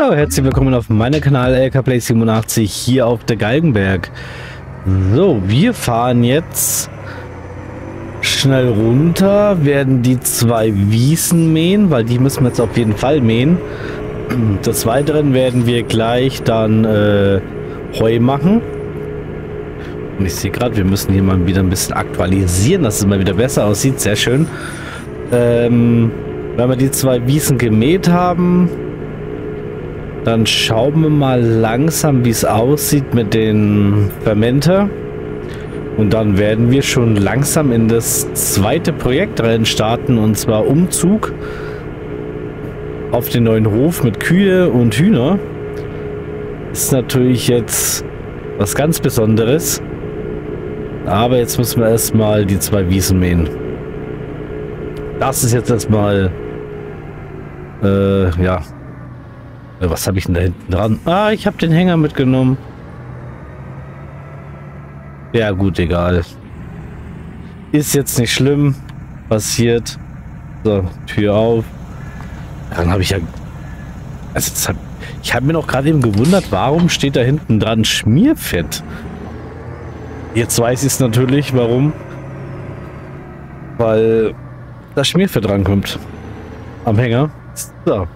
Hallo, herzlich willkommen auf meinem Kanal LKPlay87 hier auf der Galgenberg. So, wir fahren jetzt schnell runter, werden die zwei Wiesen mähen, weil die müssen wir jetzt auf jeden Fall mähen. Des Weiteren werden wir gleich dann äh, Heu machen. Und ich sehe gerade, wir müssen hier mal wieder ein bisschen aktualisieren, dass es mal wieder besser aussieht. Sehr schön. Ähm, wenn wir die zwei Wiesen gemäht haben, dann schauen wir mal langsam, wie es aussieht mit den Fermenter. Und dann werden wir schon langsam in das zweite Projekt rein starten, und zwar Umzug auf den neuen Hof mit Kühe und Hühner. Ist natürlich jetzt was ganz Besonderes. Aber jetzt müssen wir erstmal die zwei Wiesen mähen. Das ist jetzt erstmal äh, ja, was habe ich denn da hinten dran? Ah, ich habe den Hänger mitgenommen. Ja, gut, egal. Ist jetzt nicht schlimm. Passiert. So, Tür auf. Dann habe ich ja... Also hab, ich habe mir noch gerade eben gewundert, warum steht da hinten dran Schmierfett? Jetzt weiß ich es natürlich, warum. Weil das Schmierfett rankommt. Am Hänger. So.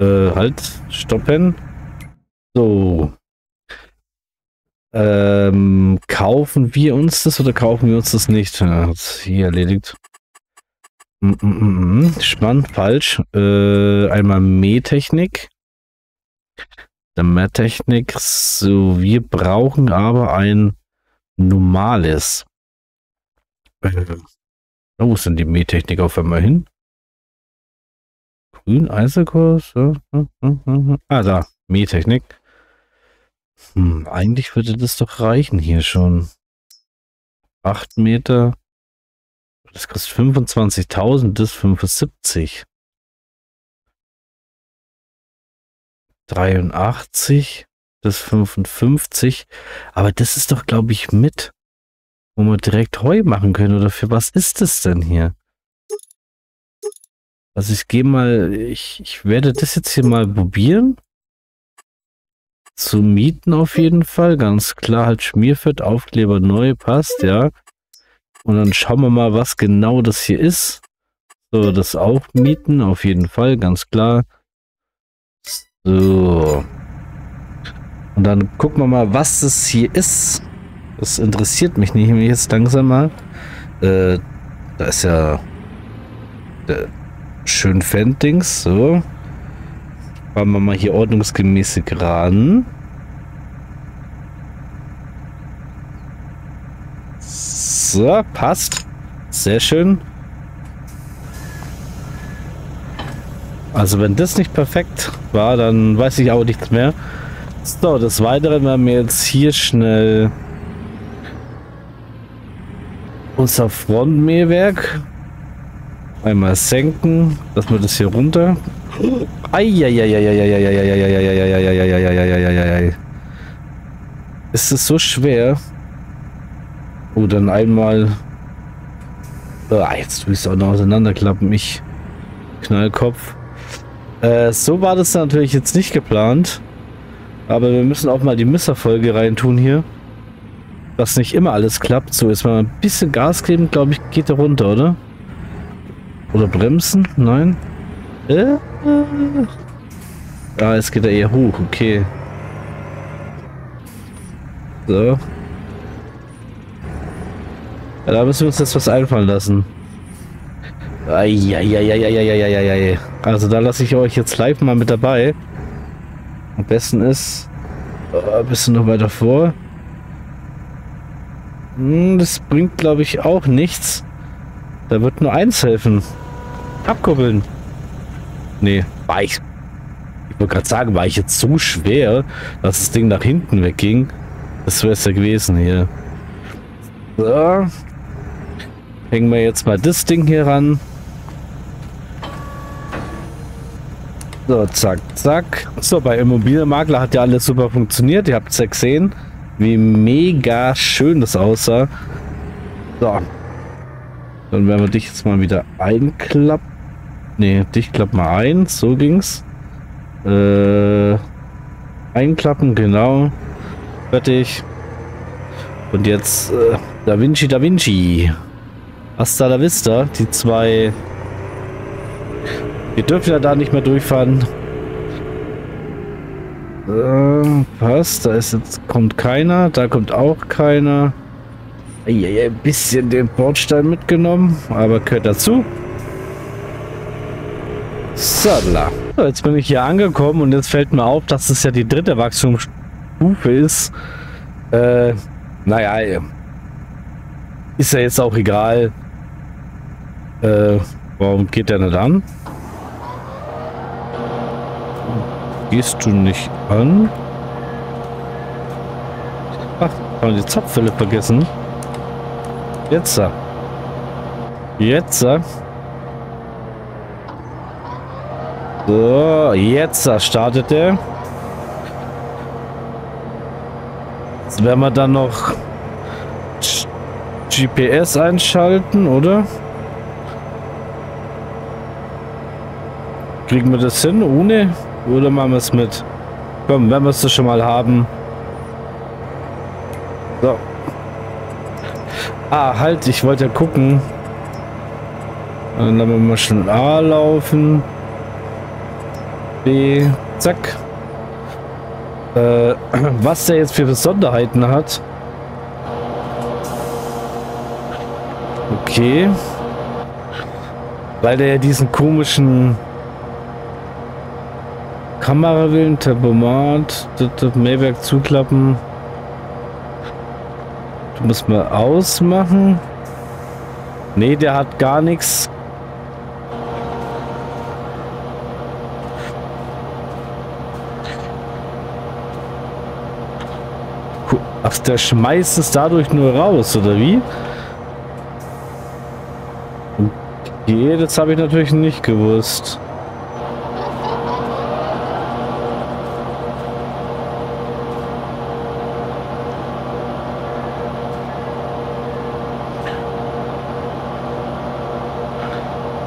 Äh, halt, stoppen. So. Ähm, kaufen wir uns das oder kaufen wir uns das nicht? Ja, hier erledigt. Mm -mm -mm. mm. Spannend, falsch. Äh, einmal Mähtechnik. Der Mähtechnik. So, wir brauchen aber ein normales. Äh, wo ist denn die Mähtechnik auf einmal hin? Grün, Einzelkurs. Ah, da. Mähtechnik. Hm, eigentlich würde das doch reichen hier schon. 8 Meter. Das kostet 25.000, das 75. 83, das 55. Aber das ist doch, glaube ich, mit. Wo wir direkt Heu machen können. Oder für was ist das denn hier? Also ich gehe mal, ich, ich werde das jetzt hier mal probieren. Zu mieten auf jeden Fall, ganz klar, halt Schmierfett, Aufkleber neu, passt, ja. Und dann schauen wir mal, was genau das hier ist. So, das auch mieten, auf jeden Fall, ganz klar. So. Und dann gucken wir mal, was das hier ist. Das interessiert mich nicht jetzt langsam mal. Äh, da ist ja... Der, Schön Fendings, so. Fahren wir mal hier ordnungsgemäßig ran. So, passt. Sehr schön. Also wenn das nicht perfekt war, dann weiß ich auch nichts mehr. So, des Weiteren werden wir jetzt hier schnell unser Frontmähwerk Einmal senken, dass wir das hier runter. Ist es so schwer? Oh, dann einmal. Ah, jetzt ich es auch noch auseinanderklappen. Ich Knallkopf. Äh, so war das natürlich jetzt nicht geplant. Aber wir müssen auch mal die Misserfolge reintun hier. Dass nicht immer alles klappt. So, jetzt mal ein bisschen Gas geben, glaube ich, geht er runter, oder? Oder bremsen? Nein. Äh? Ah, es geht ja eher hoch. Okay. So. Ja, da müssen wir uns jetzt was einfallen lassen. Eieieiei. Also da lasse ich euch jetzt live mal mit dabei. Am besten ist äh, ein bisschen noch weiter vor. Hm, das bringt glaube ich auch nichts. Da wird nur eins helfen. Abkuppeln. Nee, war ich. Ich wollte gerade sagen, war ich jetzt so schwer, dass das Ding nach hinten wegging. Das wäre es ja gewesen hier. So. Hängen wir jetzt mal das Ding hier ran. So, zack, zack. So, bei Immobilienmakler hat ja alles super funktioniert. Ihr habt es ja gesehen, wie mega schön das aussah. So. Dann werden wir dich jetzt mal wieder einklappen. Nee, dich klapp mal ein. So ging's. Äh, einklappen, genau. Fertig. Und jetzt äh, Da Vinci, Da Vinci. Hasta la Vista. Die zwei... Wir dürfen ja da nicht mehr durchfahren. Äh, passt. Da ist jetzt kommt keiner. Da kommt auch keiner. Ein bisschen den Bordstein mitgenommen, aber gehört dazu. Sadler. So, jetzt bin ich hier angekommen und jetzt fällt mir auf, dass es ja die dritte Wachstumsstufe ist. Äh, naja, ist ja jetzt auch egal. Äh, warum geht der nicht an? Gehst du nicht an? Ach, haben die Zapfwelle vergessen. Jetzt. Jetzt. So, jetzt startet er. Jetzt werden wir dann noch GPS einschalten, oder? Kriegen wir das hin ohne? Oder machen wir es mit? Komm, wenn wir es schon mal haben. So. Ah, halt, ich wollte ja gucken. Dann haben wir mal schon A laufen. B, zack. Äh, was der jetzt für Besonderheiten hat. Okay. Weil der ja diesen komischen Kamerawillen, Tempomat, das Mehrwerk zuklappen. Du musst mal ausmachen. Nee, der hat gar nichts. Ach, der schmeißt es dadurch nur raus, oder wie? Okay, das habe ich natürlich nicht gewusst.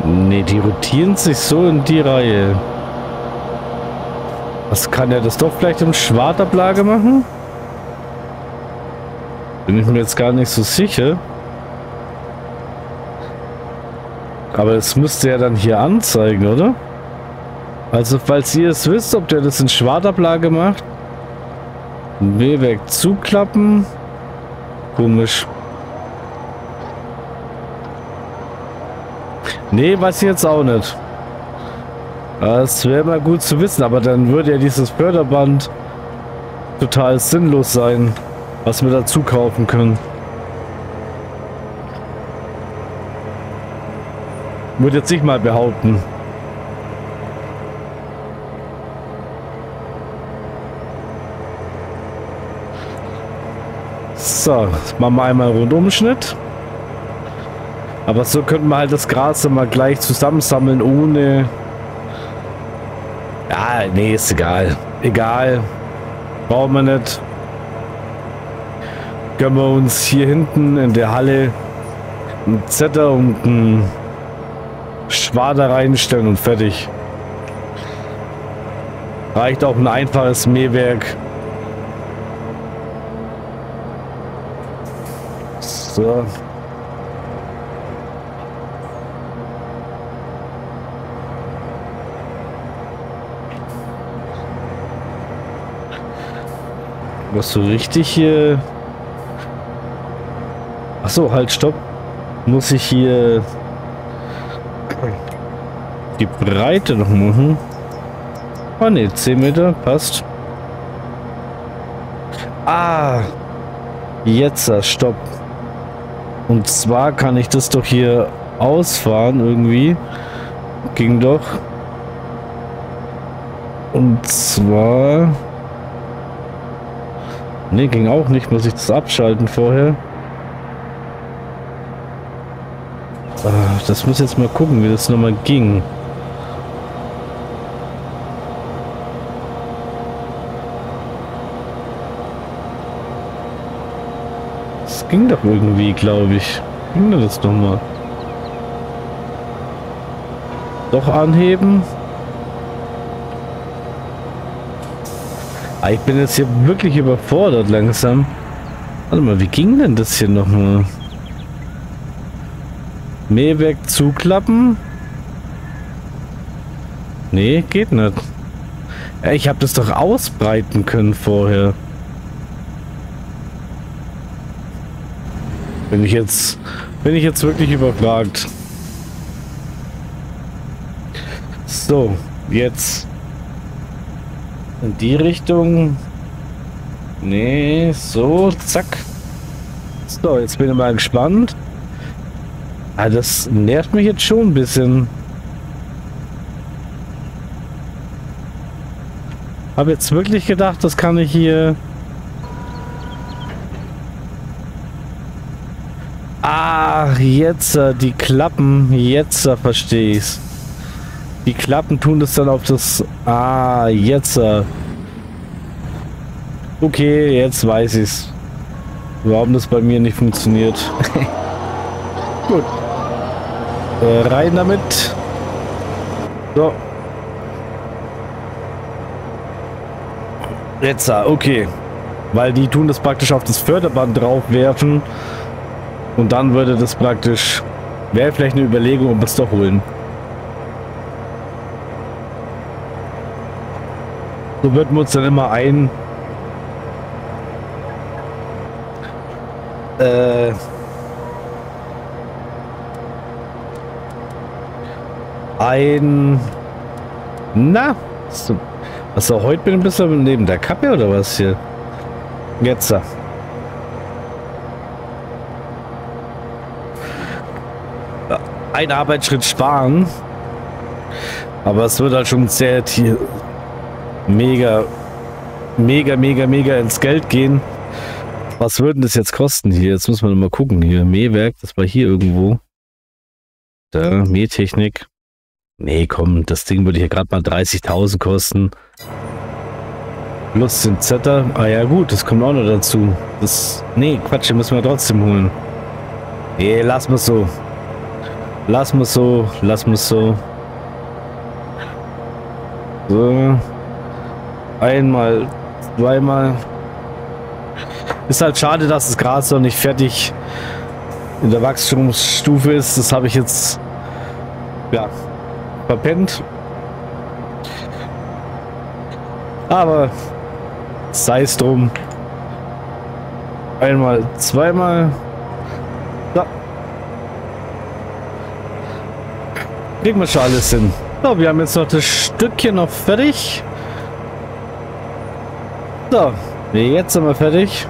Ne, die rotieren sich so in die Reihe. Was kann er das doch vielleicht im Schwartablage machen? Bin ich mir jetzt gar nicht so sicher. Aber es müsste ja dann hier anzeigen, oder? Also, falls ihr es wisst, ob der das in Schwartablage macht. W-Werk zuklappen. Komisch. Nee, weiß ich jetzt auch nicht. Das wäre mal gut zu wissen, aber dann würde ja dieses Förderband total sinnlos sein was wir dazu kaufen können. Würde jetzt nicht mal behaupten. So, jetzt machen wir einmal Rundumschnitt. Aber so könnten wir halt das Gras immer gleich zusammensammeln, ohne... Ja, nee, ist egal. Egal. Brauchen wir nicht können wir uns hier hinten in der Halle ein Zetter und ein Schwader reinstellen und fertig. Reicht auch ein einfaches Mähwerk. So. Was so richtig hier so, halt, stopp. Muss ich hier die Breite noch machen? Ah ne, 10 Meter, passt. Ah, jetzt, stopp. Und zwar kann ich das doch hier ausfahren irgendwie. Ging doch. Und zwar... Ne, ging auch nicht. Muss ich das abschalten vorher? Ah, das muss jetzt mal gucken, wie das nochmal ging. Das ging doch irgendwie, glaube ich. Ging das nochmal? Doch anheben. Ah, ich bin jetzt hier wirklich überfordert langsam. Warte mal, wie ging denn das hier nochmal? Mähwerk zuklappen? Nee, geht nicht. Ich habe das doch ausbreiten können vorher. Bin ich jetzt, bin ich jetzt wirklich überfragt. So, jetzt in die Richtung. Nee, so, zack. So, jetzt bin ich mal gespannt. Ah, das nervt mich jetzt schon ein bisschen. Habe jetzt wirklich gedacht, das kann ich hier... Ach, jetzt äh, die Klappen, jetzt äh, verstehe ich's. Die Klappen tun das dann auf das... Ah, jetzt. Äh. Okay, jetzt weiß ich's. Warum das bei mir nicht funktioniert. Gut. Äh, rein damit. So. Jetzt, okay. Weil die tun das praktisch auf das Förderband drauf werfen. Und dann würde das praktisch... Wäre vielleicht eine Überlegung, ob wir es doch holen. So würden wir uns dann immer ein... Äh... Ein... Na? So. Was auch heute bin, bist du neben der Kappe oder was hier? Jetzt. Ein Arbeitsschritt sparen. Aber es wird halt schon sehr mega, mega, mega, mega ins Geld gehen. Was würden das jetzt kosten hier? Jetzt muss man mal gucken hier. Mähwerk, das war hier irgendwo. Da, Mähtechnik. Nee, komm, das Ding würde hier gerade mal 30.000 kosten. Plus den Zetter. Ah ja gut, das kommt auch noch dazu. Das. Nee, Quatsch, den müssen wir trotzdem holen. Nee, lass mal so. Lass mal so, lass mal so. So. Einmal, zweimal. Ist halt schade, dass das Gras noch nicht fertig in der Wachstumsstufe ist. Das habe ich jetzt ja verpennt. Aber sei es drum. Einmal, zweimal. So. Kriegen wir schon alles hin. So, wir haben jetzt noch das Stückchen noch fertig. So, jetzt sind wir fertig.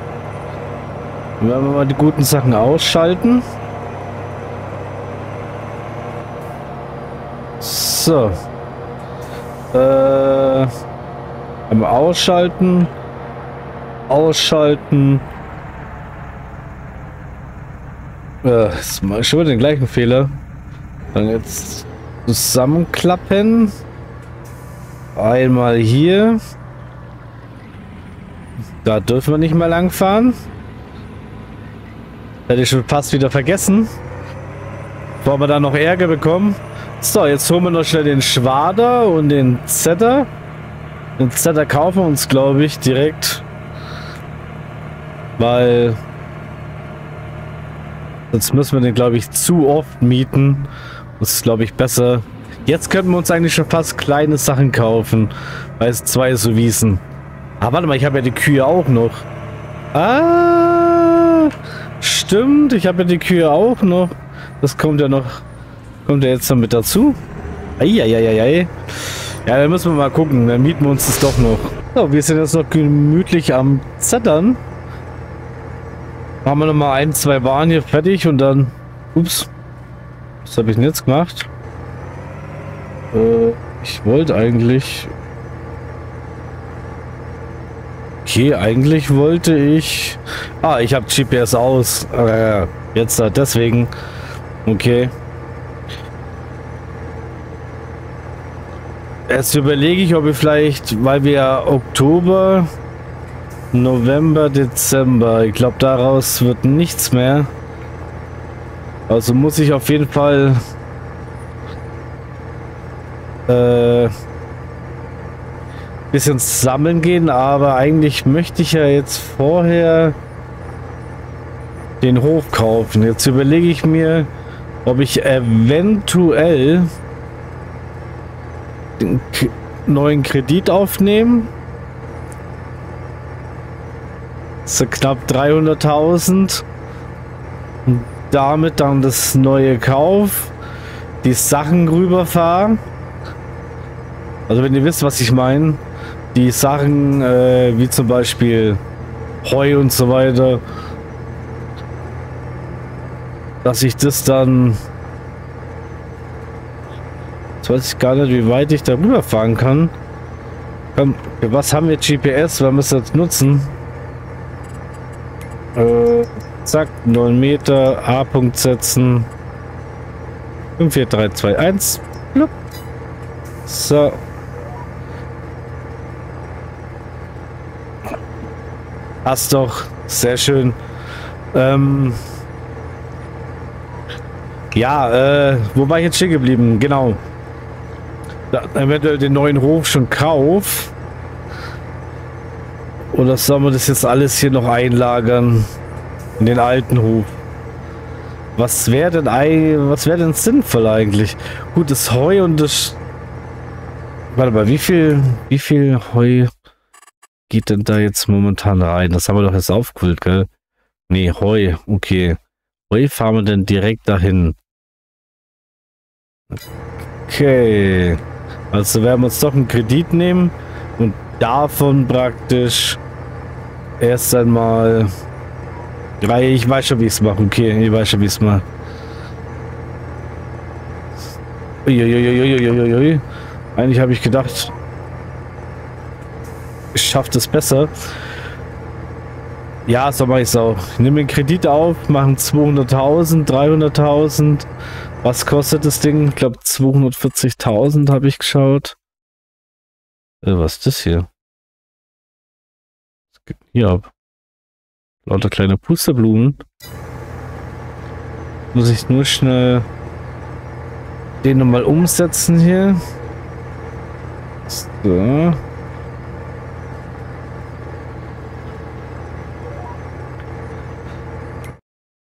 Dann werden wir mal die guten Sachen ausschalten. So. Äh, ausschalten. Ausschalten. Äh, schon wieder den gleichen Fehler. Dann jetzt zusammenklappen. Einmal hier. Da dürfen wir nicht mehr lang fahren. Hätte ich schon fast wieder vergessen. Bevor wir da noch Ärger bekommen. So, jetzt holen wir noch schnell den Schwader und den Zetter. Den Zetter kaufen wir uns, glaube ich, direkt. Weil... Sonst müssen wir den, glaube ich, zu oft mieten. Das ist, glaube ich, besser. Jetzt könnten wir uns eigentlich schon fast kleine Sachen kaufen. Weil es zwei so wiesen. Ah, warte mal, ich habe ja die Kühe auch noch. Ah, stimmt, ich habe ja die Kühe auch noch. Das kommt ja noch, kommt ja jetzt noch mit dazu. Eieieiei. Ja, dann müssen wir mal gucken. Dann mieten wir uns das doch noch. So, wir sind jetzt noch gemütlich am Zettern. Machen wir noch mal ein, zwei Waren hier fertig und dann... Ups. Was habe ich denn jetzt gemacht? Äh, ich wollte eigentlich... Okay, eigentlich wollte ich... Ah, ich habe GPS aus. Äh, jetzt deswegen. Okay. Jetzt überlege ich, ob ich vielleicht, weil wir Oktober, November, Dezember, ich glaube daraus wird nichts mehr. Also muss ich auf jeden Fall äh, bisschen sammeln gehen, aber eigentlich möchte ich ja jetzt vorher den Hof kaufen. Jetzt überlege ich mir, ob ich eventuell den neuen Kredit aufnehme. So knapp 300.000. Damit dann das neue Kauf. Die Sachen rüberfahren. Also wenn ihr wisst, was ich meine. Die Sachen äh, wie zum Beispiel Heu und so weiter dass ich das dann... Jetzt weiß ich gar nicht, wie weit ich darüber fahren kann. Komm, was haben wir GPS? Wir müssen das nutzen. Äh, zack, 9 Meter, A-Punkt setzen. 5, 4, 3, 2, 1. So. Passt doch. Sehr schön. Ähm, ja, äh, wo war ich jetzt stehen geblieben? Genau. Eventuell den neuen Hof schon kauf. Oder sollen wir das jetzt alles hier noch einlagern? In den alten Hof. Was wäre denn was wäre denn sinnvoll eigentlich? Gut, das Heu und das... Warte mal, wie viel, wie viel Heu geht denn da jetzt momentan rein? Das haben wir doch jetzt aufgefüllt, gell? Nee, Heu, okay. Heu fahren wir denn direkt dahin. Okay. Also werden wir uns doch einen Kredit nehmen und davon praktisch erst einmal... Ich weiß schon, wie ich es mache. Okay, ich weiß schon, wie es. Uiuiuiuiuiui. Eigentlich habe ich gedacht, ich schaffe das besser. Ja, so mache ich es auch. Ich nehme den Kredit auf, machen 200.000, 300.000 was kostet das Ding? Ich glaube 240.000 habe ich geschaut. Äh, was ist das hier? Was geht hier ab? Lauter kleine Pusterblumen. Muss ich nur schnell den nochmal umsetzen hier. So.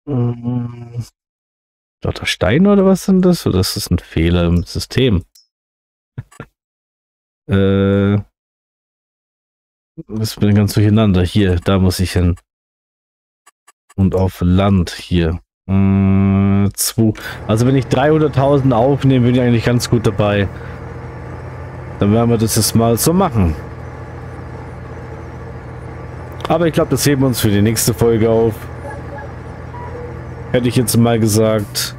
Mhm. Lauter Steine oder was sind das? Oder ist das ein Fehler im System? äh. Das bin ganz durcheinander. Hier, da muss ich hin. Und auf Land hier. Äh, zwei. Also wenn ich 300.000 aufnehme, bin ich eigentlich ganz gut dabei. Dann werden wir das jetzt mal so machen. Aber ich glaube, das heben wir uns für die nächste Folge auf. Hätte ich jetzt mal gesagt.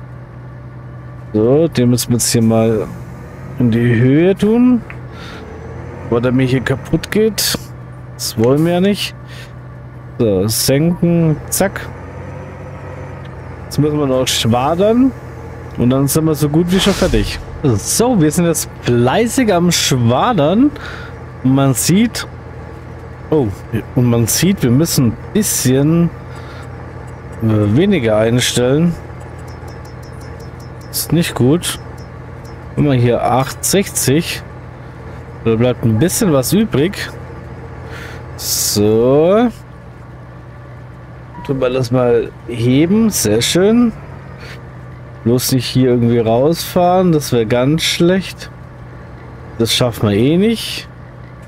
So, den müssen wir jetzt hier mal in die Höhe tun. Weil der mir hier kaputt geht. Das wollen wir ja nicht. So, senken. Zack. Jetzt müssen wir noch schwadern. Und dann sind wir so gut wie schon fertig. So, wir sind jetzt fleißig am Schwadern. Und man sieht... Oh, und man sieht, wir müssen ein bisschen weniger einstellen. Ist nicht gut. Immer hier 860. Da bleibt ein bisschen was übrig. So. Tun wir das mal heben. Sehr schön. Bloß nicht hier irgendwie rausfahren. Das wäre ganz schlecht. Das schaffen wir eh nicht.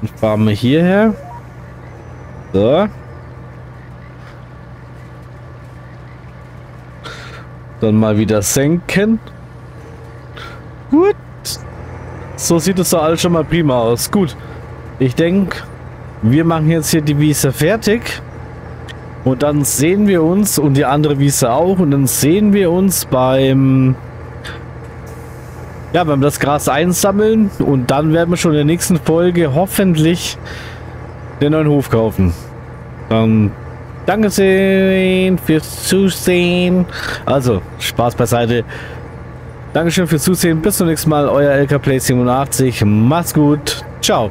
Dann fahren wir hierher. So. Dann mal wieder senken. Gut. So sieht es doch alles schon mal prima aus. Gut. Ich denke, wir machen jetzt hier die Wiese fertig. Und dann sehen wir uns und die andere Wiese auch. Und dann sehen wir uns beim... Ja, beim das Gras einsammeln. Und dann werden wir schon in der nächsten Folge hoffentlich den neuen Hof kaufen. Dann Dankeschön fürs Zusehen. Also, Spaß beiseite. Dankeschön fürs Zusehen. Bis zum nächsten Mal. Euer LK Play 87. Macht's gut. Ciao.